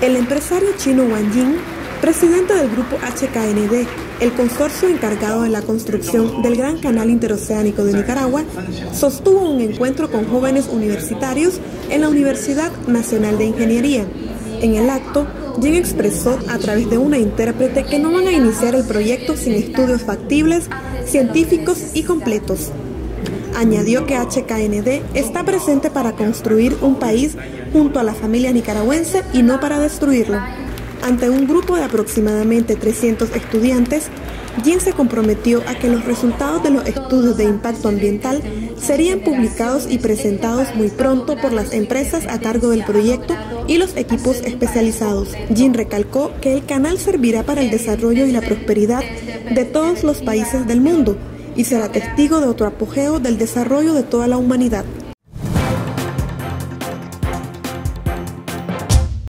El empresario chino Wang Jing, presidente del grupo HKND, el consorcio encargado de la construcción del Gran Canal Interoceánico de Nicaragua, sostuvo un encuentro con jóvenes universitarios en la Universidad Nacional de Ingeniería. En el acto, Jin expresó a través de una intérprete que no van a iniciar el proyecto sin estudios factibles, científicos y completos. Añadió que HKND está presente para construir un país junto a la familia nicaragüense y no para destruirlo. Ante un grupo de aproximadamente 300 estudiantes, Jin se comprometió a que los resultados de los estudios de impacto ambiental serían publicados y presentados muy pronto por las empresas a cargo del proyecto y los equipos especializados. Jin recalcó que el canal servirá para el desarrollo y la prosperidad de todos los países del mundo y será testigo de otro apogeo del desarrollo de toda la humanidad.